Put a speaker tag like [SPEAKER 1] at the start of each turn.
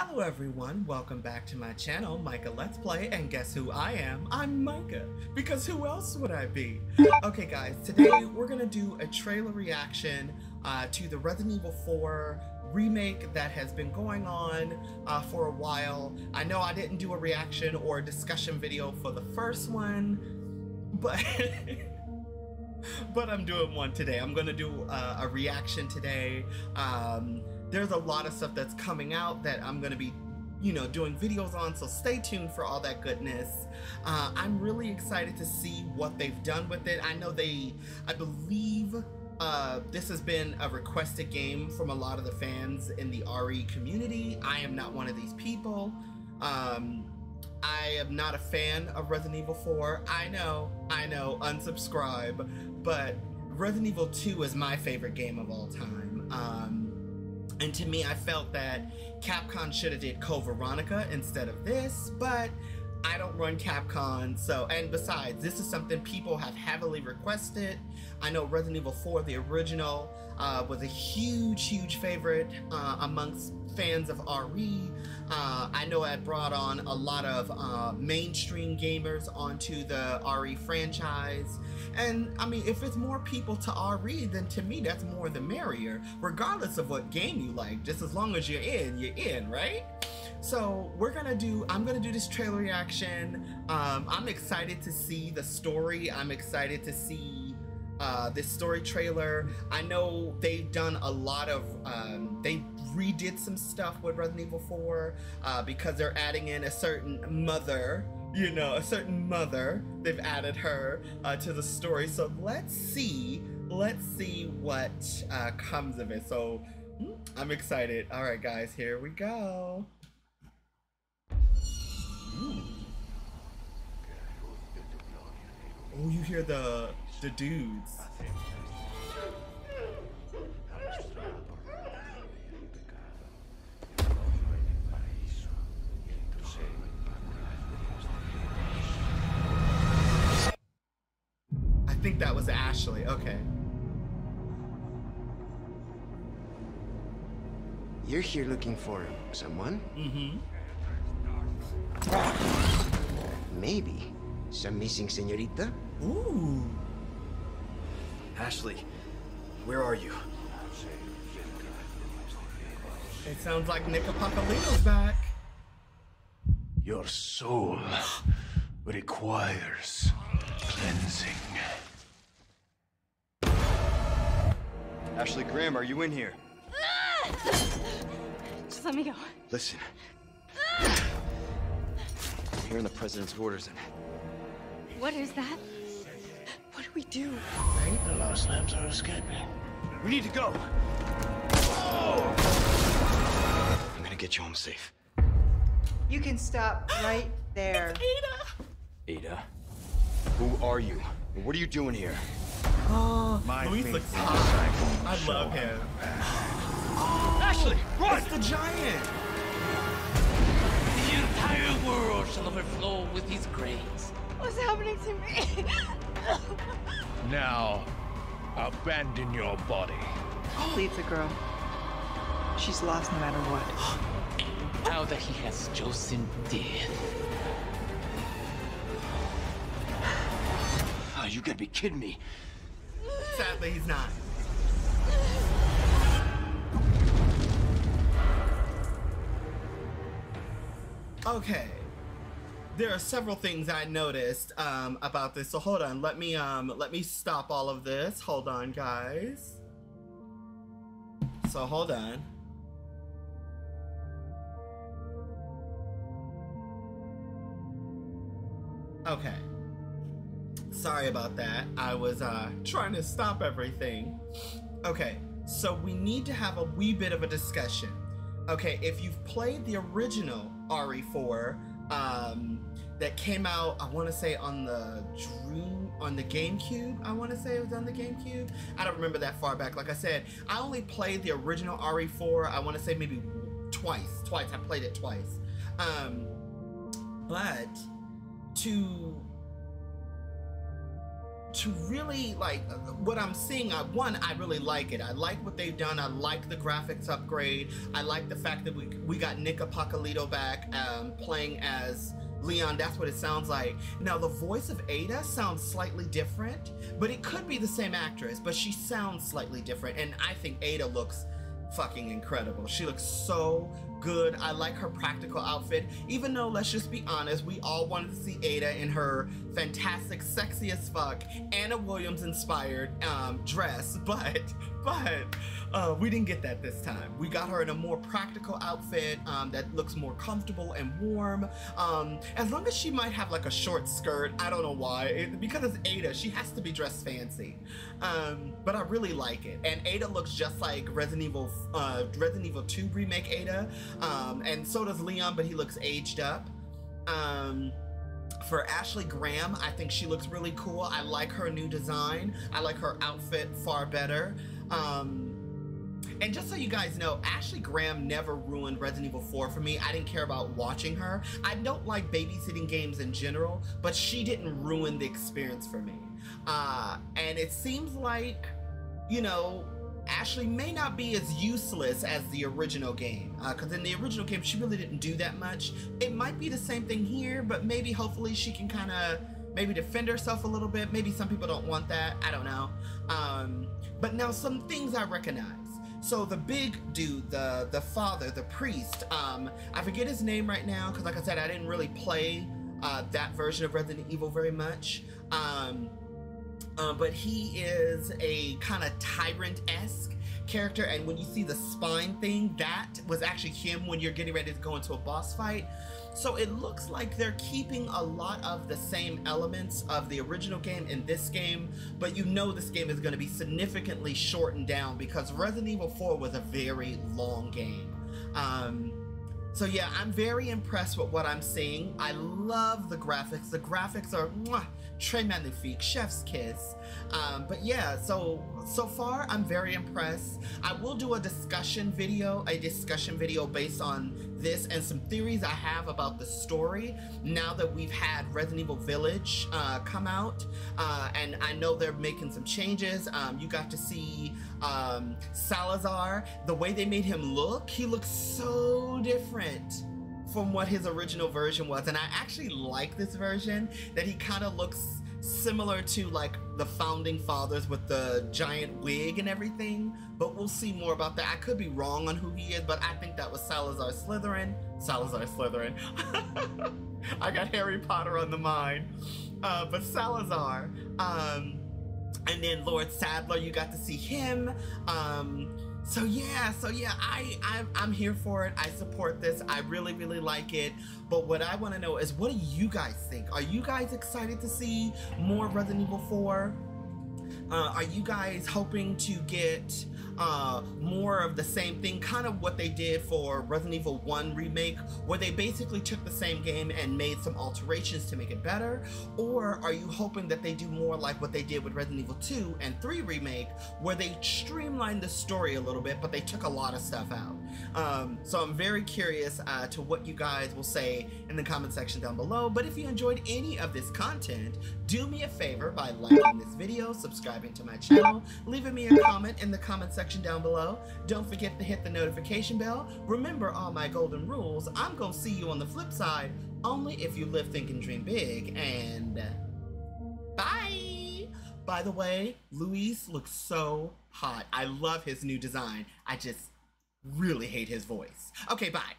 [SPEAKER 1] Hello everyone, welcome back to my channel, Micah Let's Play, and guess who I am? I'm Micah, because who else would I be? Okay guys, today we're gonna do a trailer reaction uh, to the Resident Evil 4 remake that has been going on uh, for a while. I know I didn't do a reaction or a discussion video for the first one, but... but I'm doing one today. I'm gonna do uh, a reaction today. Um, there's a lot of stuff that's coming out that I'm going to be you know doing videos on so stay tuned for all that goodness. Uh, i'm really excited to see what they've done with it. I know they i believe uh, this has been a requested game from a lot of the fans in the re community. I am not one of these people. Um, i am not a fan of resident evil 4 i know i know unsubscribe but resident evil 2 is my favorite game of all time. Um, and to me, I felt that Capcom should have did Code Veronica instead of this, but I don't run Capcom, so and besides, this is something people have heavily requested. I know Resident Evil 4, the original, uh, was a huge, huge favorite uh, amongst fans of RE. Uh, I know it brought on a lot of uh, mainstream gamers onto the RE franchise. And I mean, if it's more people to RE, then to me, that's more the merrier, regardless of what game you like. Just as long as you're in, you're in, right? So we're gonna do, I'm gonna do this trailer reaction. Um, I'm excited to see the story. I'm excited to see uh, this story trailer. I know they've done a lot of, um, they redid some stuff with Resident Evil 4 uh, because they're adding in a certain mother, you know, a certain mother. They've added her uh, to the story. So let's see, let's see what uh, comes of it. So hmm, I'm excited. All right, guys, here we go. Hear the the dudes. I think that was Ashley. Okay.
[SPEAKER 2] You're here looking for someone?
[SPEAKER 1] Mm-hmm.
[SPEAKER 2] Maybe. Some missing senorita?
[SPEAKER 1] Ooh.
[SPEAKER 3] Ashley, where are you?
[SPEAKER 1] It sounds like Nick Apostolides's back.
[SPEAKER 4] Your soul requires cleansing.
[SPEAKER 3] Ashley Graham, are you in here?
[SPEAKER 5] Just let me go.
[SPEAKER 3] Listen. I'm hearing the president's orders and
[SPEAKER 5] What is that? What do we do?
[SPEAKER 4] The lost lambs are escaping.
[SPEAKER 3] we need to go. I'm gonna get you home safe.
[SPEAKER 6] You can stop right there.
[SPEAKER 3] Ada, Ada? who are you? And what are you doing here?
[SPEAKER 1] Oh,
[SPEAKER 4] My
[SPEAKER 1] Luis looks hot.
[SPEAKER 4] disciples
[SPEAKER 1] I love him.
[SPEAKER 3] Ashley, run!
[SPEAKER 1] It's the giant.
[SPEAKER 7] The entire world shall overflow with his grace.
[SPEAKER 5] What's happening to me?
[SPEAKER 4] Now, abandon your body.
[SPEAKER 6] Leave the girl. She's lost no matter what.
[SPEAKER 7] Now that he has chosen death.
[SPEAKER 3] Oh, you gotta be kidding me.
[SPEAKER 1] Sadly, he's not. Okay. There are several things I noticed um, about this. So hold on. Let me um let me stop all of this. Hold on, guys. So hold on. Okay. Sorry about that. I was uh, trying to stop everything. Okay, so we need to have a wee bit of a discussion. Okay, if you've played the original RE4 um, that came out, I want to say on the Dream, on the GameCube. I want to say it was on the GameCube. I don't remember that far back. Like I said, I only played the original RE4. I want to say maybe twice. Twice. I played it twice. Um, but to to really like what I'm seeing, I, one, I really like it. I like what they've done. I like the graphics upgrade. I like the fact that we we got Nick Apostolides back um, playing as Leon. That's what it sounds like. Now the voice of Ada sounds slightly different, but it could be the same actress, but she sounds slightly different. And I think Ada looks fucking incredible. She looks so good. I like her practical outfit, even though, let's just be honest, we all wanted to see Ada in her fantastic, sexy as fuck, Anna Williams inspired um, dress, but, but, uh, we didn't get that this time. We got her in a more practical outfit um, that looks more comfortable and warm. Um, as long as she might have like a short skirt, I don't know why. It, because it's Ada, she has to be dressed fancy. Um, but I really like it. And Ada looks just like Resident Evil, uh, Resident Evil 2 remake Ada. Um, and so does Leon, but he looks aged up. Um, for Ashley Graham, I think she looks really cool. I like her new design. I like her outfit far better. Um, and just so you guys know, Ashley Graham never ruined Resident Evil 4 for me. I didn't care about watching her. I don't like babysitting games in general, but she didn't ruin the experience for me. Uh, and it seems like, you know, Ashley may not be as useless as the original game. Because uh, in the original game, she really didn't do that much. It might be the same thing here, but maybe hopefully she can kind of maybe defend herself a little bit. Maybe some people don't want that. I don't know. Um, but now some things I recognize. So the big dude, the the father, the priest, um, I forget his name right now because, like I said, I didn't really play uh, that version of Resident Evil very much. Um, uh, but he is a kind of tyrant esque character, and when you see the spine thing, that was actually him when you're getting ready to go into a boss fight. So it looks like they're keeping a lot of the same elements of the original game in this game, but you know this game is going to be significantly shortened down because Resident Evil 4 was a very long game. Um, so yeah, I'm very impressed with what I'm seeing. I love the graphics. The graphics are mwah, très magnifique, chef's kiss. Um, but yeah, so so far I'm very impressed. I will do a discussion video, a discussion video based on this and some theories I have about the story now that we've had Resident Evil Village uh, come out. Uh, and I know they're making some changes. Um, you got to see um, Salazar, the way they made him look, he looks so different from what his original version was. And I actually like this version that he kind of looks similar to like the founding fathers with the giant wig and everything. But we'll see more about that. I could be wrong on who he is, but I think that was Salazar Slytherin. Salazar Slytherin. I got Harry Potter on the mind. Uh, but Salazar. Um, and then Lord Sadler, you got to see him. Um, so yeah, so yeah, I, I I'm here for it. I support this. I really really like it. But what I want to know is, what do you guys think? Are you guys excited to see more Resident Evil 4? Uh, are you guys hoping to get uh, more of the same thing, kind of what they did for Resident Evil 1 Remake, where they basically took the same game and made some alterations to make it better? Or are you hoping that they do more like what they did with Resident Evil 2 and 3 Remake, where they streamlined the story a little bit, but they took a lot of stuff out? Um, so I'm very curious uh, to what you guys will say in the comment section down below. But if you enjoyed any of this content, do me a favor by liking this video, subscribing to my channel, leaving me a comment in the comment section down below. Don't forget to hit the notification bell. Remember all my golden rules. I'm going to see you on the flip side, only if you live, think, and dream big. And bye! By the way, Luis looks so hot. I love his new design. I just really hate his voice. Okay, bye.